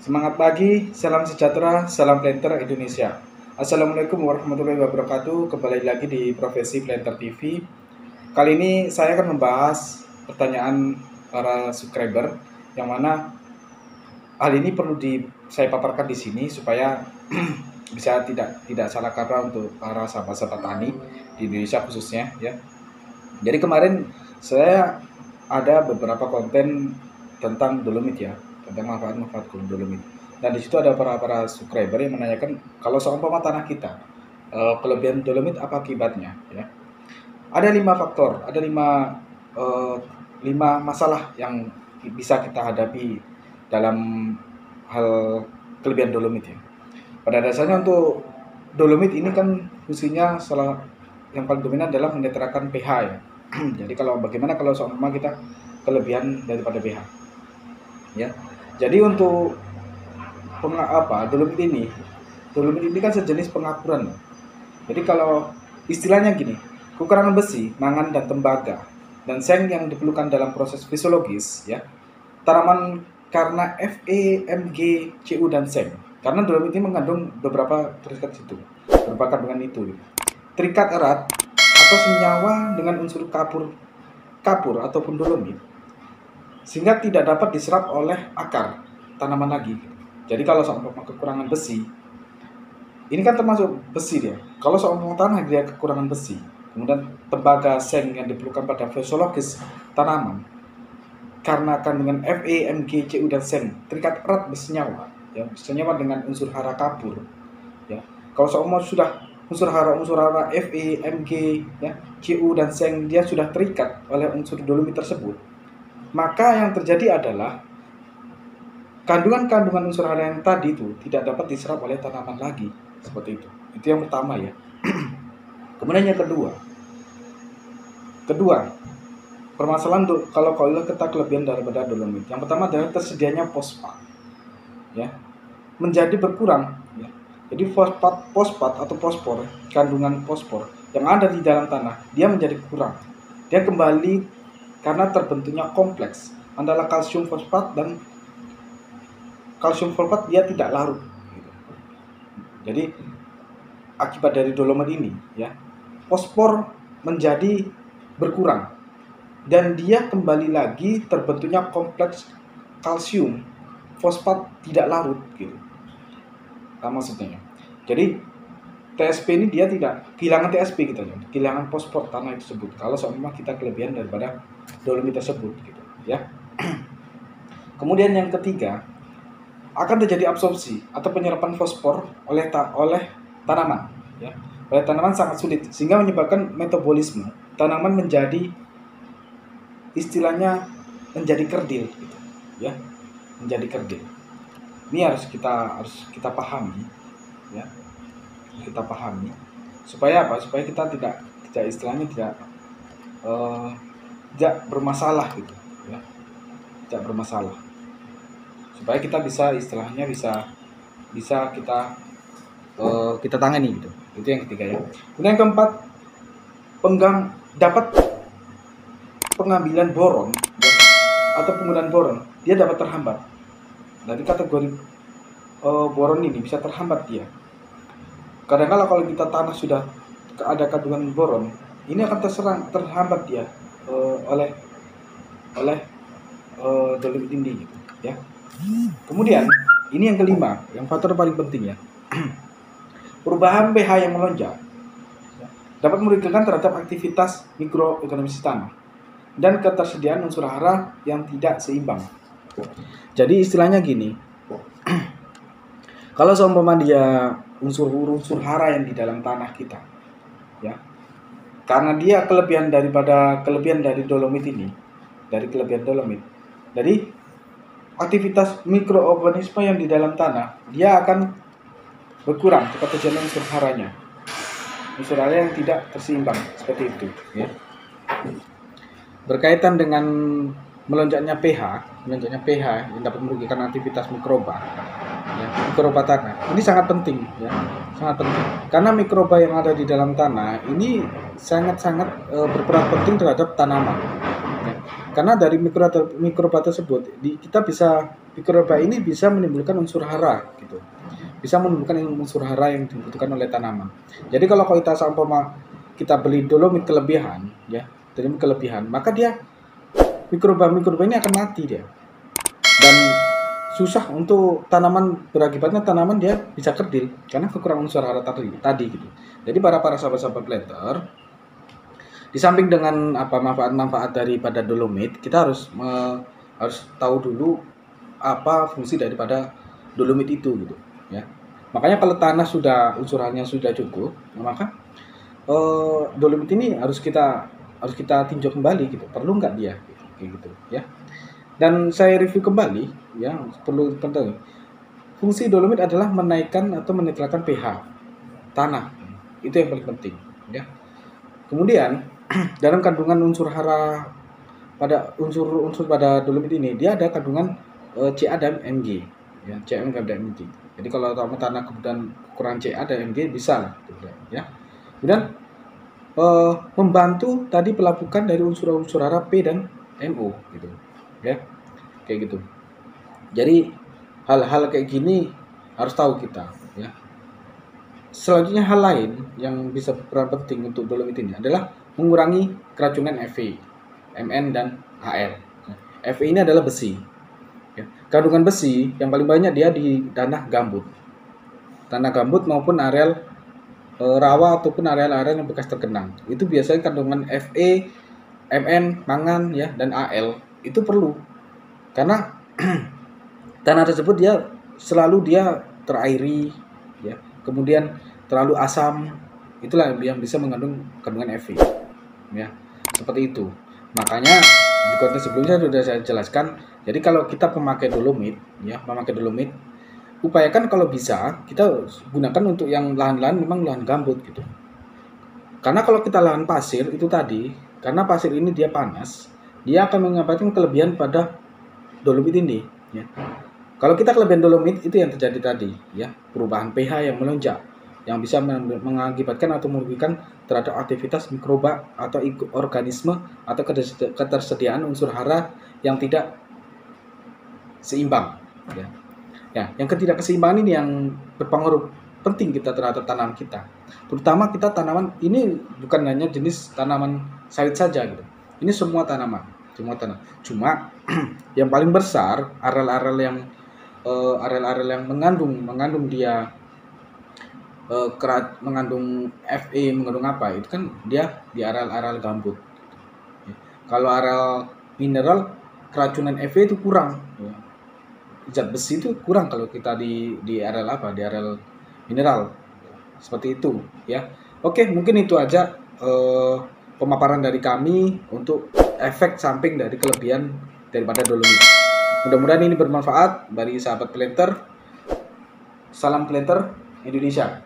Semangat pagi, salam sejahtera, salam planter Indonesia. Assalamualaikum warahmatullahi wabarakatuh. Kembali lagi di Profesi Planter TV. Kali ini saya akan membahas pertanyaan para subscriber yang mana hal ini perlu di saya paparkan di sini supaya bisa tidak tidak salah kata untuk para sahabat-sahabat tani di Indonesia khususnya ya. Jadi kemarin saya ada beberapa konten tentang dolomit ya tentang manfaat-manfaat dolomit. Dan di situ ada para para subscriber yang menanyakan kalau seumpama tanah kita uh, kelebihan dolomit apa akibatnya ya. Ada lima faktor, ada lima uh, lima masalah yang bisa kita hadapi dalam hal kelebihan dolomit ya. Pada dasarnya untuk dolomit ini kan fungsinya salah yang paling dominan adalah menetralkan pH ya. Jadi kalau bagaimana kalau seumpama kita kelebihan daripada pH ya jadi untuk peng, apa dolomit ini, dolomit ini kan sejenis pengapuran. Jadi kalau istilahnya gini, kekurangan besi, mangan dan tembaga dan seng yang diperlukan dalam proses fisiologis ya. Tanaman karena Fe, Mg, Cu dan seng. Karena dolomit ini mengandung beberapa terikat situ, beberapa kandungan itu. Terikat erat atau senyawa dengan unsur kapur, kapur ataupun dolomit sehingga tidak dapat diserap oleh akar tanaman lagi. Jadi kalau soal kekurangan besi, ini kan termasuk besi dia. Kalau soal tanah dia kekurangan besi, kemudian tembaga seng yang diperlukan pada fisiologis tanaman, karena kandungan Fe, Mg, Cu dan seng terikat erat bersenyawa, ya bersenyawa dengan unsur hara kapur, ya. Kalau seumpama sudah unsur hara unsur hara Fe, Mg, ya, Cu dan seng dia sudah terikat oleh unsur dolomit tersebut, maka yang terjadi adalah kandungan-kandungan unsur hara yang tadi itu tidak dapat diserap oleh tanaman lagi. Seperti itu. Itu yang pertama ya. Kemudian yang kedua. Kedua permasalahan untuk kalau koil kita kelebihan daripada dolomit yang pertama adalah tersedianya fosfat ya. Menjadi berkurang ya. Jadi fosfat fosfat atau fosfor kandungan fosfor yang ada di dalam tanah dia menjadi kurang dia kembali karena terbentuknya kompleks antara kalsium fosfat dan kalsium fosfat dia tidak larut. Jadi akibat dari dolomit ini ya fosfor menjadi berkurang dan dia kembali lagi terbentuknya kompleks kalsium fosfat tidak larut gitu. Nah, maksudnya. Jadi TSP ini dia tidak kehilangan TSP kita gitu, kehilangan fosfor tanah tersebut kalau seumpama kita kelebihan daripada dolomit tersebut gitu ya. Kemudian yang ketiga akan terjadi absorpsi atau penyerapan fosfor oleh ta oleh tanaman ya. Oleh tanaman sangat sulit sehingga menyebabkan metabolisme tanaman menjadi istilahnya menjadi kerdil gitu ya. Menjadi kerdil ini harus kita harus kita pahami ya. Kita pahami. Supaya apa? Supaya kita tidak tidak istilahnya tidak uh, tidak bermasalah gitu ya. Tidak bermasalah. Supaya kita bisa istilahnya bisa bisa kita uh, kita tangani gitu. Itu yang ketiga ya. Kemudian yang keempat penggang dapat pengambilan boron ya, atau penggunaan boron dia dapat terhambat dari kategori uh, boron ini bisa terhambat dia. Kadang-kala kalau kita tanah sudah ada kandungan boron ini akan terserang terhambat dia uh, oleh oleh uh, dolomit gitu ya. Kemudian ini yang kelima yang faktor paling penting ya. Perubahan pH yang melonjak ya, dapat merugikan terhadap aktivitas mikroekonomis tanah dan ketersediaan unsur hara yang tidak seimbang jadi istilahnya gini kalau seumpama dia unsur-unsur hara yang di dalam tanah kita ya karena dia kelebihan daripada kelebihan dari dolomit ini dari kelebihan dolomit. Jadi aktivitas mikroorganisme yang di dalam tanah dia akan berkurang ketersediaan unsur haranya. Unsur hara yang tidak terseimbang seperti itu ya. Berkaitan dengan melonjaknya pH melonjaknya pH yang dapat merugikan aktivitas mikroba ya, mikroba tanah. Ini sangat penting ya, sangat penting. Karena mikroba yang ada di dalam tanah ini sangat-sangat e, berperan penting terhadap tanaman. Ya. Karena dari mikroba, mikroba tersebut di, kita bisa mikroba ini bisa menimbulkan unsur hara gitu. Bisa menimbulkan unsur hara yang dibutuhkan oleh tanaman. Jadi kalau kita sama kita beli dolomit kelebihan ya, dolomit kelebihan, maka dia mikroba mikroba ini akan mati dia. Dan susah untuk tanaman berakibatnya tanaman dia bisa kerdil karena kekurangan unsur hara tadi tadi gitu. Jadi para para sahabat-sahabat planter di samping dengan apa manfaat-manfaat daripada dolomit, kita harus me, harus tahu dulu apa fungsi daripada dolomit itu gitu ya. Makanya kalau tanah sudah unsurannya sudah cukup, maka eh, dolomit ini harus kita harus kita tinjau kembali gitu. Perlu nggak dia kayak gitu ya. Dan saya review kembali, ya perlu penting. Fungsi dolomit adalah menaikkan atau menetralkan pH tanah. Itu yang paling penting, ya. Kemudian dalam kandungan unsur hara pada unsur-unsur pada dolomit ini dia ada kandungan e, Ca dan Mg, ya Ca dan Mg. Jadi kalau tahu tanah kemudian kurang Ca dan Mg bisa gitu, ya. Kemudian e, membantu tadi pelapukan dari unsur-unsur hara P dan MO, gitu ya kayak gitu jadi hal-hal kayak gini harus tahu kita ya selanjutnya hal lain yang bisa berperan penting untuk dolomit ini adalah mengurangi keracunan Fe, Mn dan Hl. Fe ini adalah besi. Ya. Kandungan besi yang paling banyak dia di tanah gambut, tanah gambut maupun areal e, rawa ataupun areal-areal yang bekas tergenang. Itu biasanya kandungan Fe, Mn, mangan ya dan Al itu perlu. Karena tanah tersebut dia selalu dia terairi ya. Kemudian terlalu asam itulah yang bisa mengandung kandungan Fe ya. Seperti itu. Makanya di konten sebelumnya sudah saya jelaskan jadi kalau kita pemakai dolomit ya memakai dolomit upayakan kalau bisa kita gunakan untuk yang lahan-lahan memang lahan gambut gitu. Karena kalau kita lahan pasir itu tadi karena pasir ini dia panas dia akan mengakibatkan kelebihan pada dolomit ini ya. Kalau kita kelebihan dolomit itu yang terjadi tadi ya, perubahan pH yang melonjak yang bisa mengakibatkan atau merugikan terhadap aktivitas mikroba atau organisme atau ketersediaan unsur hara yang tidak seimbang ya. Ya, yang ketidakseimbangan ini yang berpengaruh penting kita terhadap tanaman kita. Terutama kita tanaman ini bukan hanya jenis tanaman sawit saja gitu. Ini semua tanaman semua tanah. Cuma yang paling besar areal-areal yang uh, areal-areal yang mengandung mengandung dia uh, kerat mengandung Fe mengandung apa itu kan dia di areal-areal gambut. Kalau areal mineral keracunan Fe itu kurang. Zat besi itu kurang kalau kita di di areal apa di areal mineral seperti itu ya. Oke mungkin itu aja uh, pemaparan dari kami untuk efek samping dari kelebihan daripada dolomit. Mudah-mudahan ini bermanfaat bagi sahabat planter. Salam planter Indonesia.